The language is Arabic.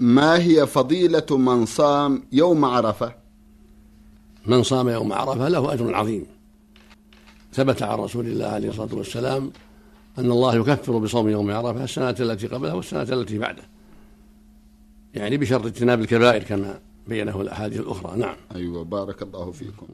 ما هي فضيلة من صام يوم عرفة؟ من صام يوم عرفة له أجر عظيم. ثبت عن رسول الله عليه الصلاة والسلام أن الله يكفر بصوم يوم عرفة السنة التي قبلها والسنة التي بعده. يعني بشرط اجتناب الكبائر كما بينه الأحاديث الأخرى. نعم. أيوة بارك الله فيكم.